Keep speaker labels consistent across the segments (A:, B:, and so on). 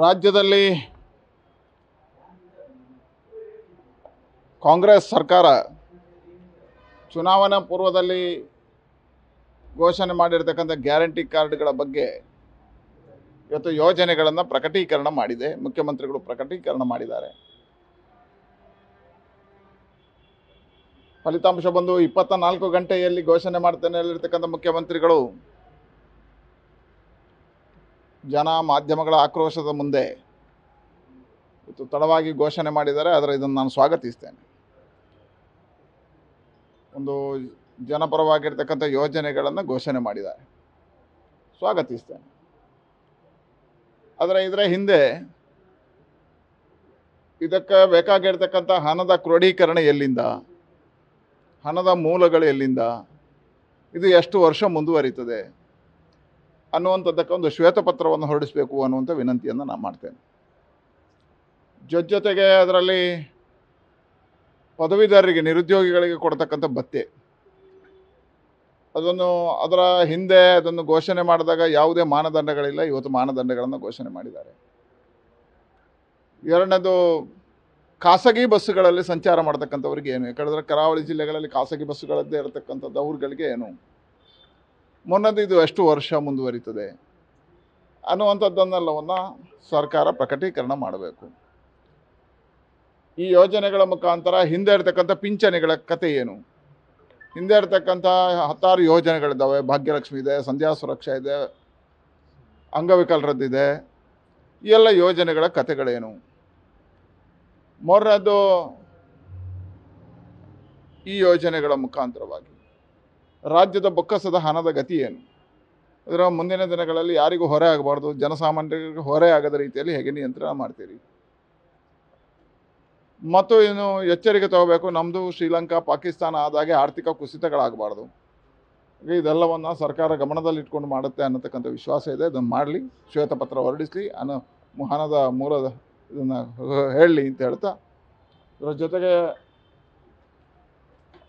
A: ರಾಜ್ಯದಲ್ಲಿ ಕಾಂಗ್ರೆಸ್ ಸರ್ಕಾರ ಚುನಾವಣಾ ಪೂರ್ವದಲ್ಲಿ ಘೋಷಣೆ ಮಾಡಿರ್ತಕ್ಕಂಥ ಗ್ಯಾರಂಟಿ ಕಾರ್ಡ್ಗಳ ಬಗ್ಗೆ ಇವತ್ತು ಯೋಜನೆಗಳನ್ನು ಪ್ರಕಟೀಕರಣ ಮಾಡಿದೆ, ಮುಖ್ಯಮಂತ್ರಿಗಳು ಪ್ರಕಟೀಕರಣ ಮಾಡಿದ್ದಾರೆ. ಫಲಿತಾಂಶ ಬಂದು ಇಪ್ಪತ್ತ ನಾಲ್ಕು ಗಂಟೆಯಲ್ಲಿ ಘೋಷಣೆ ಮಾಡ್ತೇನೆ ಹೇಳಿರ್ತಕ್ಕಂಥ ಮುಖ್ಯಮಂತ್ರಿಗಳು. ಜನ ಮಾಧ್ಯಮಗಳ ಆಕ್ರೋಶದ ಮುಂದೆ ಇವತ್ತು ತಡವಾಗಿ ಘೋಷಣೆ ಮಾಡಿದ್ದಾರೆ, ಆದರೆ ಇದನ್ನು ನಾನು ಸ್ವಾಗತಿಸ್ತೇನೆ. ಒಂದು ಜನಪರವಾಗಿರ್ತಕ್ಕಂಥ ಯೋಜನೆಗಳನ್ನು ಘೋಷಣೆ ಮಾಡಿದ್ದಾರೆ. ಸ್ವಾಗತಿಸ್ತೇನೆ. ಆದರೆ ಇದರ ಹಿಂದೆ ಇದಕ್ಕೆ ಬೇಕಾಗಿರ್ತಕ್ಕಂಥ ಹಣದ ಕ್ರೋಢೀಕರಣ ಎಲ್ಲಿಂದ, ಹಣದ ಮೂಲಗಳು ಎಲ್ಲಿಂದ, ಇದು ಎಷ್ಟು ವರ್ಷ ಮುಂದುವರಿತದೆ ಅನ್ನುವಂಥದ್ದಕ್ಕೆ ಒಂದು ಶ್ವೇತಪತ್ರವನ್ನು ಹೊರಡಿಸಬೇಕು ಅನ್ನುವಂಥ ವಿನಂತಿಯನ್ನು ನಾನು ಮಾಡ್ತೇನೆ. ಜೊತೆ ಜೊತೆಗೆ ಅದರಲ್ಲಿ ಪದವೀಧರರಿಗೆ, ನಿರುದ್ಯೋಗಿಗಳಿಗೆ ಕೊಡ್ತಕ್ಕಂಥ ಭತ್ತೆ. ಅದನ್ನು ಅದರ ಹಿಂದೆ ಅದನ್ನು ಘೋಷಣೆ ಮಾಡಿದಾಗ ಯಾವುದೇ ಮಾನದಂಡಗಳಿಲ್ಲ. ಇವತ್ತು ಮಾನದಂಡಗಳನ್ನು ಘೋಷಣೆ ಮಾಡಿದ್ದಾರೆ. ಎರಡನೇದು, ಖಾಸಗಿ ಬಸ್ಸುಗಳಲ್ಲಿ ಸಂಚಾರ ಮಾಡ್ತಕ್ಕಂಥವ್ರಿಗೆ ಏನು? ಯಾಕಂದರೆ ಕರಾವಳಿ ಜಿಲ್ಲೆಗಳಲ್ಲಿ ಖಾಸಗಿ ಬಸ್ಸುಗಳದ್ದೇ ಇರತಕ್ಕಂಥದ್ದು ಅವ್ರುಗಳಿಗೆ ಏನು? ಮೊನ್ನದು ಇದು ಎಷ್ಟು ವರ್ಷ ಮುಂದುವರಿತದೆ. ಅನ್ನುವಂಥದ್ದನ್ನೆಲ್ಲವನ್ನು ಸರ್ಕಾರ ಪ್ರಕಟೀಕರಣ ಮಾಡಬೇಕು. ಈ ಯೋಜನೆಗಳ ಮುಖಾಂತರ ಹಿಂದೆ ಇರ್ತಕ್ಕಂಥ ಪಿಂಚಣಿಗಳ ಕತೆ ಏನು? ಹಿಂದೆ ಇರ್ತಕ್ಕಂಥ ಹತ್ತಾರು ಯೋಜನೆಗಳಿದ್ದಾವೆ. ಭಾಗ್ಯಲಕ್ಷ್ಮಿ ಇದೆ, ಸಂಧ್ಯಾ ಸುರಕ್ಷಾ ಇದೆ ಅಂಗವಿಕಲರದ್ದಿದೆ ಈ ಎಲ್ಲ ಯೋಜನೆಗಳ ಕತೆಗಳೇನು? ಮೊರದು ಈ ಯೋಜನೆಗಳ ಮುಖಾಂತರವಾಗಿ. ರಾಜ್ಯದ ಬೊಕ್ಕಸದ ಹಣದ ಗತಿ ಏನು? ಅದರ ಮುಂದಿನ ದಿನಗಳಲ್ಲಿ ಯಾರಿಗೂ ಹೊರೆ ಆಗಬಾರ್ದು. ಜನಸಾಮಾನ್ಯರಿಗೆ ಹೊರೆ ಆಗದ ರೀತಿಯಲ್ಲಿ ಹೇಗೆ ನಿಯಂತ್ರಣ ಮಾಡ್ತೀರಿ? ಮತ್ತು ಇನ್ನು ಎಚ್ಚರಿಕೆ ತಗೋಬೇಕು. ನಮ್ಮದು ಶ್ರೀಲಂಕಾ, ಪಾಕಿಸ್ತಾನ ಆದಾಗೆ ಆರ್ಥಿಕ ಕುಸಿತಗಳಾಗಬಾರ್ದು. ಇದೆಲ್ಲವನ್ನು ಸರ್ಕಾರ ಗಮನದಲ್ಲಿಟ್ಕೊಂಡು ಮಾಡುತ್ತೆ ಅನ್ನತಕ್ಕಂಥ ವಿಶ್ವಾಸ ಇದೆ. ಅದನ್ನು ಮಾಡಲಿ. ಶ್ವೇತಪತ್ರ ಹೊರಡಿಸಲಿ. ಅನ್ನೋ ಹಣದ ಮೂಲದ ಇದನ್ನು ಹೇಳಲಿ ಅಂತ ಹೇಳ್ತಾ. ಇದರ ಜೊತೆಗೆ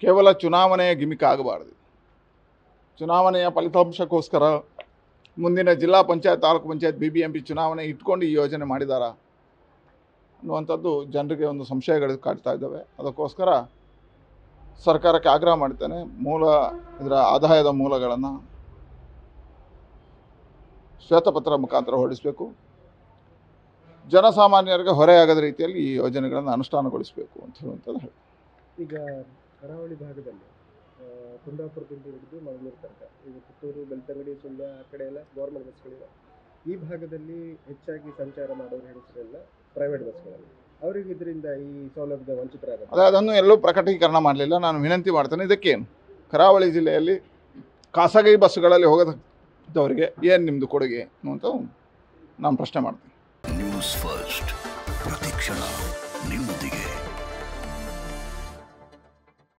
A: ಕೇವಲ ಚುನಾವಣೆಯ ಗಿಮಿಕ್ ಆಗಬಾರ್ದು. ಚುನಾವಣೆಯ ಫಲಿತಾಂಶಕ್ಕೋಸ್ಕರ ಮುಂದಿನ ಜಿಲ್ಲಾ panchayat, taluk panchayat B B M P ಚುನಾವಣೆ ಇಟ್ಕೊಂಡು ಈ ಯೋಜನೆ ಮಾಡಿದಾರ ಅನ್ನುವಂಥದ್ದು ಜನರಿಗೆ ಒಂದು ಸಂಶಯಗಳು ಕಾಡ್ತಾ ಇದ್ದಾವೆ. ಅದಕ್ಕೋಸ್ಕರ ಸರ್ಕಾರಕ್ಕೆ ಆಗ್ರಹ ಮಾಡ್ತೇನೆ. ಮೂಲ ಇದರ ಆದಾಯದ ಮೂಲಗಳನ್ನು ಶ್ವೇತಪತ್ರ ಮುಖಾಂತರ ಹೊರಡಿಸಬೇಕು. ಜನಸಾಮಾನ್ಯರಿಗೆ ಹೊರೆಯಾಗದ ರೀತಿಯಲ್ಲಿ ಈ ಯೋಜನೆಗಳನ್ನು ಅನುಷ್ಠಾನಗೊಳಿಸಬೇಕು ಅಂತ ಹೇಳುವಂಥದ್ದು ಹೇಳಿ
B: ಈಗ ಕರಾವಳಿ ಭಾಗದಲ್ಲಿ ಕುಂದಾಪುರದಿಂದ ಹಿಡಿದು ಮಂಗಳೂರು ತನಕ. ಈಗ ಪುತ್ತೂರು ಬೆಳ್ತಂಗಡಿ ಸುಳ್ಯ ಆ ಕಡೆ ಎಲ್ಲ ಗೌರ್ಮೆಂಟ್ ಬಸ್ಗಳಿವೆ ಈ ಭಾಗದಲ್ಲಿ ಹೆಚ್ಚಾಗಿ ಸಂಚಾರ ಮಾಡೋರು ಹೆಂಗಸರೆಲ್ಲ ಪ್ರೈವೇಟ್ ಬಸ್ಗಳಲ್ಲಿ ಅವರಿಗೆ ಇದರಿಂದ ಈ ಸೌಲಭ್ಯದ ವಂಚಿತರಾಗುತ್ತೆ
A: ಅದೇ ಅದನ್ನು ಎಲ್ಲೂ ಪ್ರಕಟೀಕರಣ ಮಾಡಲಿಲ್ಲ. ನಾನು ವಿನಂತಿ ಮಾಡ್ತೇನೆ ಇದಕ್ಕೇನು ಕರಾವಳಿ ಜಿಲ್ಲೆಯಲ್ಲಿ ಖಾಸಗಿ ಬಸ್ಸುಗಳಲ್ಲಿ ಹೋಗೋದವರಿಗೆ ಏನು ನಿಮ್ಮದು ಕೊಡುಗೆ ಅನ್ನುವಂಥ ನಾನು ಪ್ರಶ್ನೆ ಮಾಡ್ತೀನಿ.
C: ನ್ಯೂಸ್ ಫಸ್ಟ್ ಪ್ರತಿಕ್ಷಣ ನಿಮ್ಮೊಂದಿಗೆ.